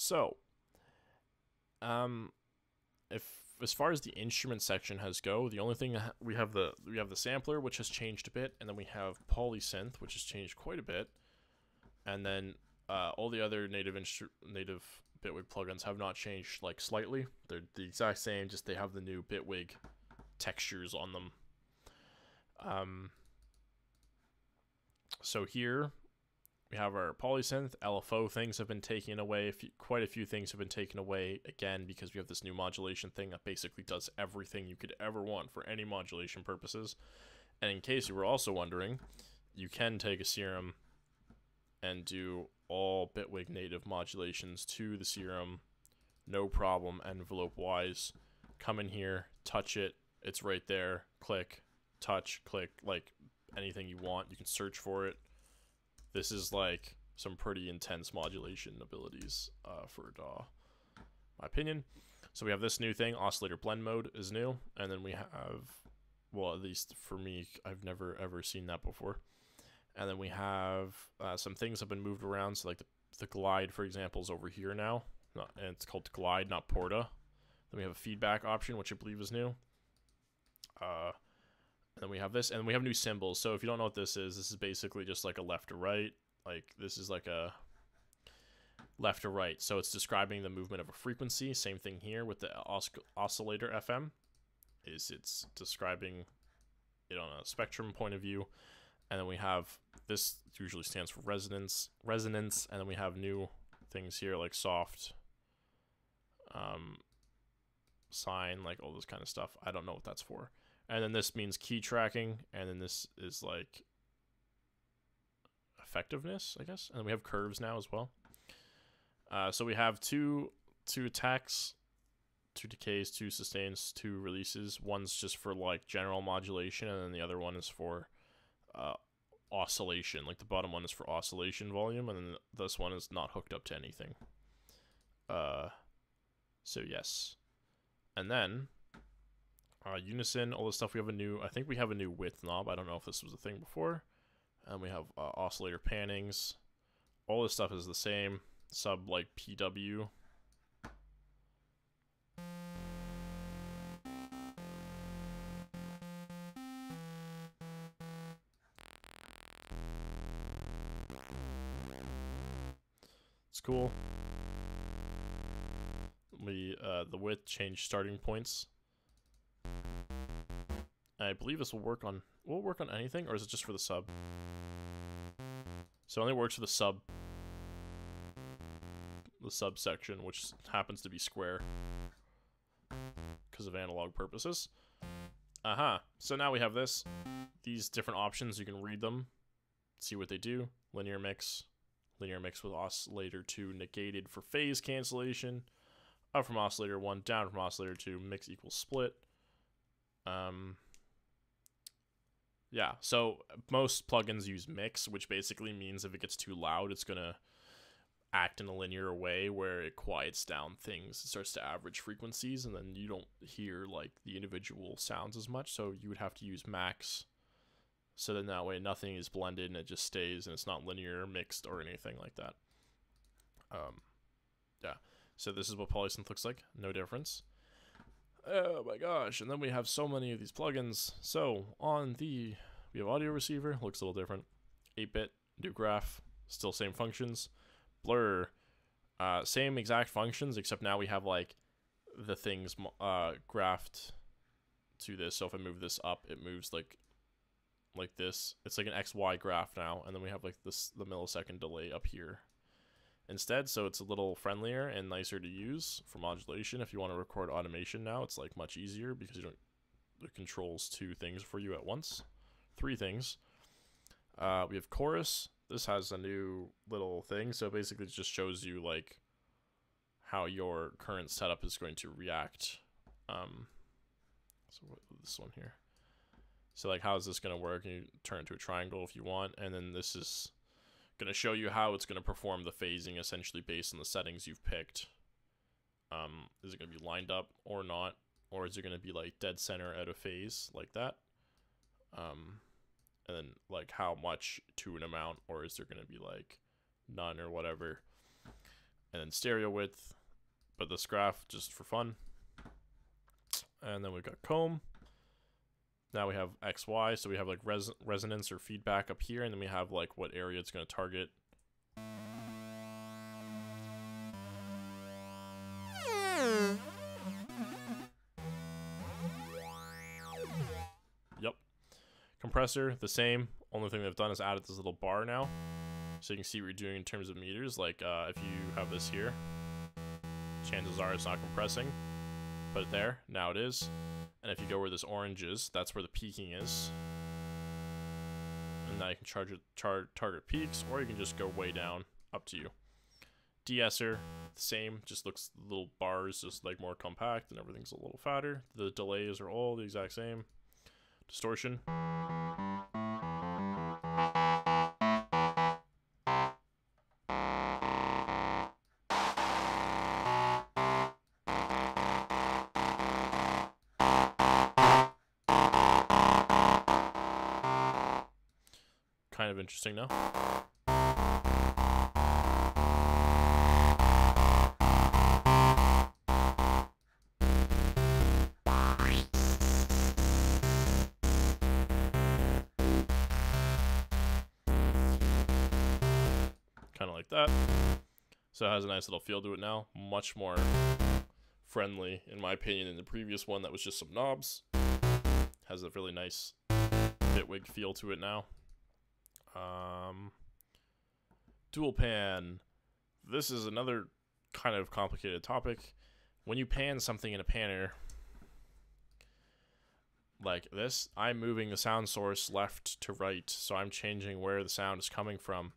So, um, if as far as the instrument section has go, the only thing we have the we have the sampler which has changed a bit, and then we have polysynth which has changed quite a bit, and then uh, all the other native instru- native Bitwig plugins have not changed like slightly. They're the exact same, just they have the new Bitwig textures on them. Um. So here we have our polysynth, LFO things have been taken away. Quite a few things have been taken away again because we have this new modulation thing that basically does everything you could ever want for any modulation purposes. And in case you were also wondering, you can take a serum and do all Bitwig native modulations to the serum, no problem, envelope wise. Come in here, touch it, it's right there. Click, touch, click, like anything you want. You can search for it this is like some pretty intense modulation abilities uh, for DAW, my opinion. So we have this new thing, oscillator blend mode is new, and then we have, well, at least for me, I've never ever seen that before. And then we have uh, some things have been moved around. So like the, the glide, for example, is over here now, not, and it's called glide, not porta. Then we have a feedback option, which I believe is new. Uh, and then we have this, and we have new symbols. So if you don't know what this is, this is basically just like a left or right. Like this is like a left or right. So it's describing the movement of a frequency. Same thing here with the os oscillator FM. Is it's describing it on a spectrum point of view. And then we have this usually stands for resonance, resonance, and then we have new things here like soft, um, sine, like all this kind of stuff. I don't know what that's for. And then this means key tracking, and then this is like effectiveness, I guess. And we have curves now as well. Uh, so we have two two attacks, two decays, two sustains, two releases. One's just for like general modulation, and then the other one is for uh, oscillation. Like the bottom one is for oscillation volume, and then this one is not hooked up to anything. Uh, so yes, and then uh, unison, all this stuff. We have a new, I think we have a new width knob. I don't know if this was a thing before. And we have uh, oscillator pannings. All this stuff is the same. Sub like PW. It's cool. We uh, the width change starting points I believe this will work on, will work on anything, or is it just for the sub? So it only works for the sub, the subsection, which happens to be square, because of analog purposes. Uh-huh. So now we have this, these different options, you can read them, see what they do. Linear mix, linear mix with oscillator 2 negated for phase cancellation, up from oscillator 1, down from oscillator 2, mix equals split. Um, yeah, so most plugins use mix, which basically means if it gets too loud, it's going to act in a linear way where it quiets down things. It starts to average frequencies, and then you don't hear like the individual sounds as much. So you would have to use max. So then that way nothing is blended and it just stays and it's not linear, mixed, or anything like that. Um, yeah. So this is what polysynth looks like. No difference. Oh my gosh, and then we have so many of these plugins. So on the, we have audio receiver, looks a little different. 8-bit, new graph, still same functions. Blur, uh, same exact functions, except now we have like the things uh, graphed to this. So if I move this up, it moves like like this. It's like an XY graph now, and then we have like this the millisecond delay up here instead, so it's a little friendlier and nicer to use for modulation. If you want to record automation now, it's like much easier because you don't it controls two things for you at once, three things. Uh, we have chorus. This has a new little thing, so basically it just shows you like how your current setup is going to react. Um, so what, this one here. So like, how is this going to work? You turn it to a triangle if you want, and then this is going to show you how it's going to perform the phasing essentially based on the settings you've picked. Um, is it going to be lined up or not? Or is it going to be like dead center out of phase like that? Um, and then like how much to an amount or is there going to be like none or whatever? and then stereo width, but this graph just for fun. And then we've got comb. Now we have XY, so we have like res resonance or feedback up here, and then we have like what area it's going to target. Yep. Compressor, the same. Only thing they've done is added this little bar now. So you can see what you're doing in terms of meters. Like uh, if you have this here, chances are it's not compressing. Put it there, now it is. And if you go where this orange is, that's where the peaking is. And now you can charge it, char target peaks, or you can just go way down, up to you. De-esser, same, just looks little bars, just like more compact, and everything's a little fatter. The delays are all the exact same. Distortion. Interesting now. Kind of like that. So it has a nice little feel to it now. Much more friendly, in my opinion, than the previous one that was just some knobs. Has a really nice Bitwig feel to it now. Um, dual pan. This is another kind of complicated topic. When you pan something in a panner, like this, I'm moving the sound source left to right, so I'm changing where the sound is coming from.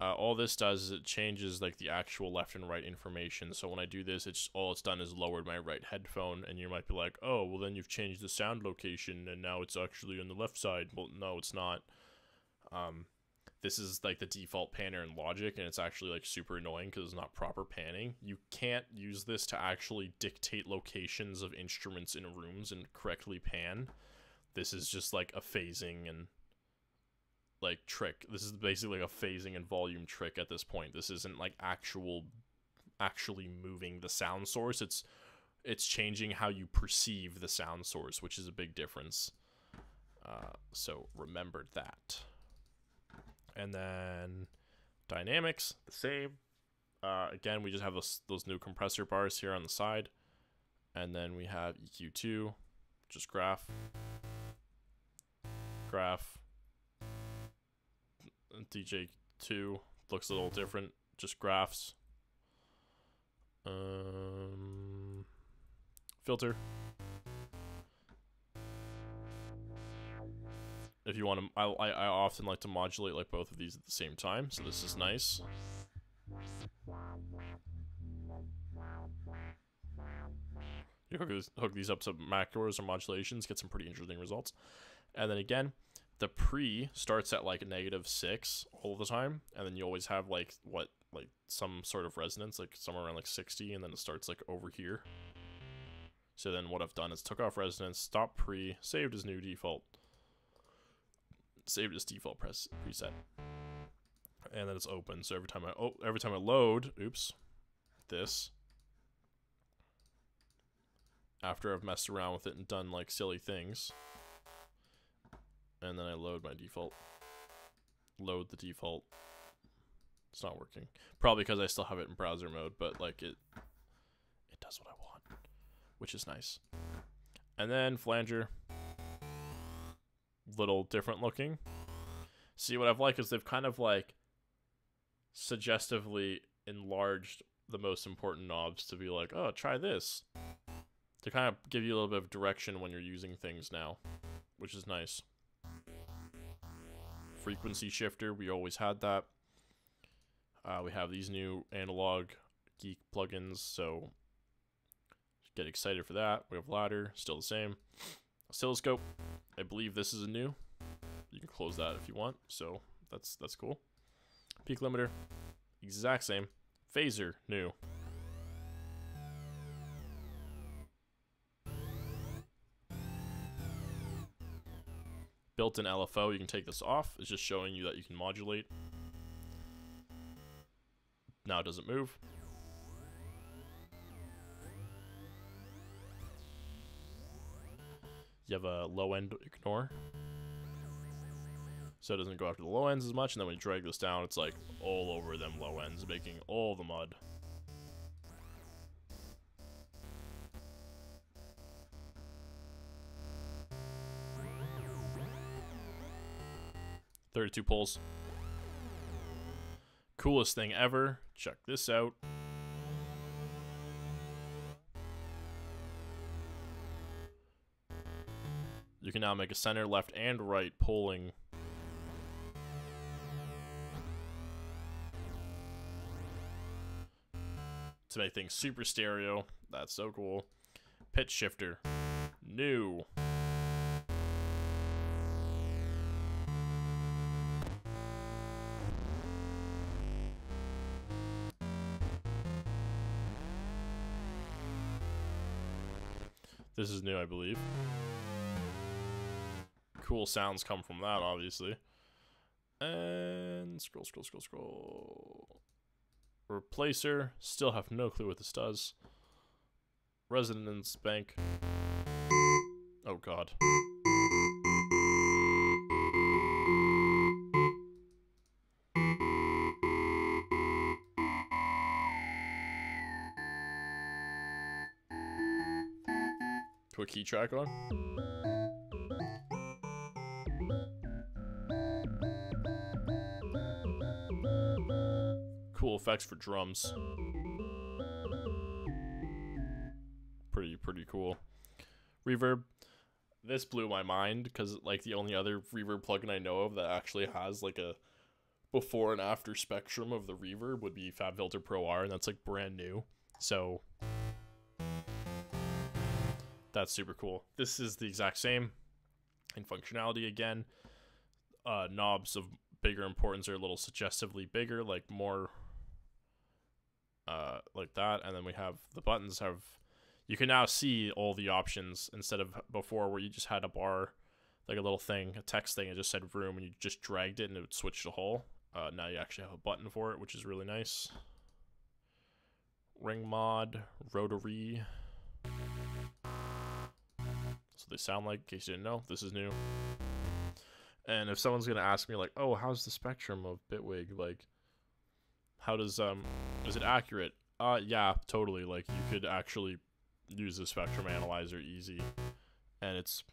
Uh, all this does is it changes like the actual left and right information. So when I do this, it's all it's done is lowered my right headphone, and you might be like, "Oh, well then you've changed the sound location, and now it's actually on the left side." Well, no, it's not. Um, this is like the default panner in Logic, and it's actually like super annoying because it's not proper panning. You can't use this to actually dictate locations of instruments in rooms and correctly pan. This is just like a phasing and like trick. This is basically like a phasing and volume trick at this point. This isn't like actual actually moving the sound source. It's it's changing how you perceive the sound source, which is a big difference. Uh, so remember that. And then dynamics, the same. Uh, again, we just have those, those new compressor bars here on the side. And then we have EQ2, just graph, graph, DJ2 looks a little different, just graphs. Um, filter. If you want to, I, I, I often like to modulate like both of these at the same time, so this is nice. You hook these, hook these up to macros or modulations, get some pretty interesting results. And then again, the pre starts at like negative six all the time, and then you always have like what like some sort of resonance, like somewhere around like sixty, and then it starts like over here. So then what I've done is took off resonance, stopped pre, saved as new default, saved as default press preset, and then it's open. So every time I oh every time I load, oops, this. After I've messed around with it and done like silly things, and then I load my default. Load the default. It's not working. Probably because I still have it in browser mode, but like it it does what I want, which is nice. And then flanger. Little different looking. See what I've liked is they've kind of like suggestively enlarged the most important knobs to be like, oh, try this. To kind of give you a little bit of direction when you're using things now, which is nice frequency shifter. We always had that. Uh, we have these new analog geek plugins, so get excited for that. We have ladder, still the same. Oscilloscope, I believe this is a new. You can close that if you want, so that's that's cool. Peak limiter, exact same. Phaser, new. built-in LFO. You can take this off. It's just showing you that you can modulate. Now it doesn't move. You have a low end ignore. So it doesn't go after the low ends as much, and then when you drag this down, it's like all over them low ends, making all the mud. Thirty-two poles. Coolest thing ever. Check this out. You can now make a center, left, and right pulling. To make things super stereo. That's so cool. Pitch shifter. New. This is new, I believe cool sounds come from that, obviously. And scroll, scroll, scroll, scroll. Replacer. Still have no clue what this does. Resonance bank. Oh god. Quick key track on. Cool effects for drums. Pretty, pretty cool. Reverb. This blew my mind because like the only other reverb plugin I know of that actually has like a before and after spectrum of the reverb would be FabFilter Pro R, and that's like brand new. So that's super cool. This is the exact same in functionality again. Uh, knobs of bigger importance are a little suggestively bigger, like more uh, like that, and then we have the buttons have. You can now see all the options instead of before where you just had a bar, like a little thing, a text thing, it just said room, and you just dragged it and it would switch to whole. Uh, now you actually have a button for it, which is really nice. Ring mod, rotary. So they sound like, in case you didn't know, this is new. And if someone's gonna ask me like, oh, how's the spectrum of Bitwig? Like, how does um is it accurate? Uh yeah, totally. Like you could actually use the spectrum analyzer easy and it's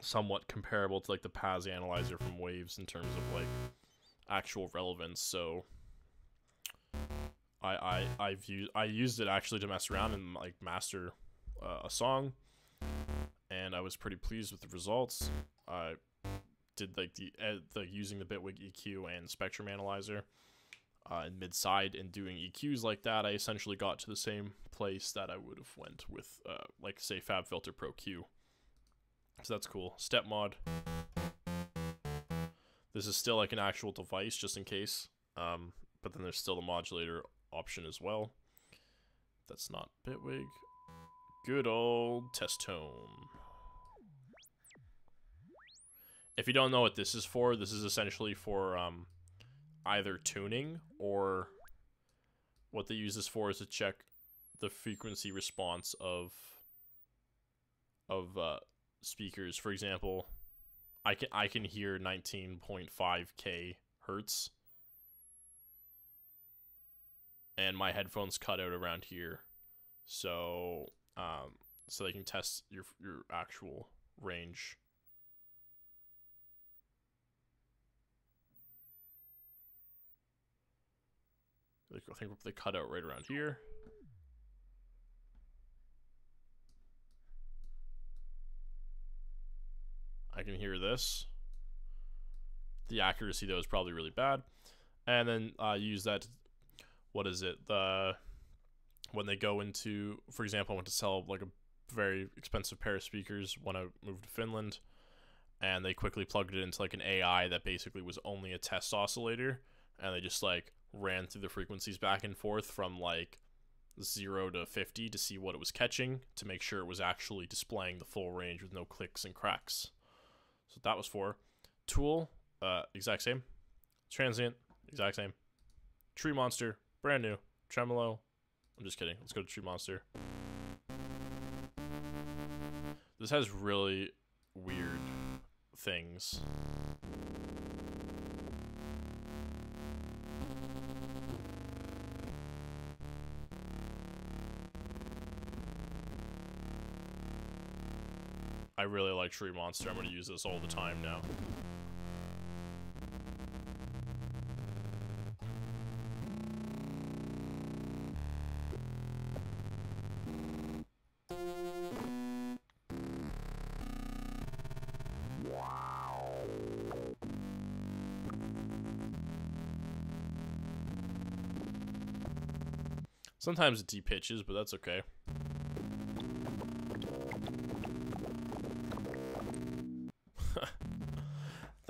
somewhat comparable to like the PAZ analyzer from Waves in terms of like actual relevance. So I I I've used I used it actually to mess around and like master uh, a song and I was pretty pleased with the results. I did like the, uh, the using the Bitwig EQ and spectrum analyzer uh, in mid side and doing EQs like that, I essentially got to the same place that I would have went with, uh, like say FabFilter Pro Q. So that's cool. Step mod. This is still like an actual device, just in case. Um, but then there's still the modulator option as well. That's not Bitwig. Good old test tone. If you don't know what this is for, this is essentially for um, either tuning or what they use this for is to check the frequency response of of uh, speakers. For example, I can I can hear 19.5k hertz, and my headphones cut out around here, so um, so they can test your your actual range. I think they cut out right around here. I can hear this. The accuracy though is probably really bad. And then uh, use that. What is it? The when they go into, for example, I went to sell like a very expensive pair of speakers when I moved to Finland, and they quickly plugged it into like an AI that basically was only a test oscillator, and they just like ran through the frequencies back and forth from like 0 to 50 to see what it was catching to make sure it was actually displaying the full range with no clicks and cracks. So that was for. Tool, uh, exact same. Transient, exact same. Treemonster, brand new. Tremolo, I'm just kidding. Let's go to Treemonster. This has really weird things. I really like Treemonster. I'm going to use this all the time now. Sometimes it de-pitches, but that's okay.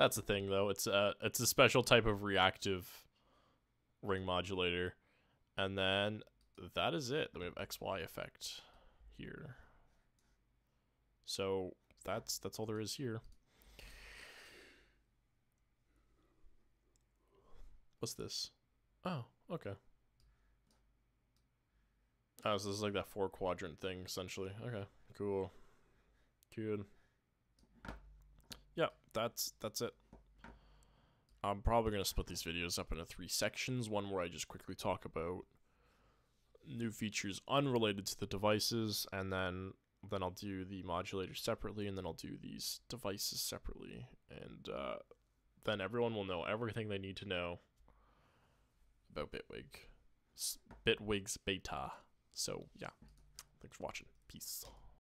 That's the thing, though. It's a it's a special type of reactive ring modulator, and then that is it. Then we have XY effect here. So that's that's all there is here. What's this? Oh, okay. Oh, so this is like that four quadrant thing, essentially. Okay, cool. Good. That's that's it. I'm probably gonna split these videos up into three sections. One where I just quickly talk about new features unrelated to the devices, and then then I'll do the modulator separately, and then I'll do these devices separately, and uh, then everyone will know everything they need to know about Bitwig. Bitwig's beta. So, yeah. Thanks for watching. Peace.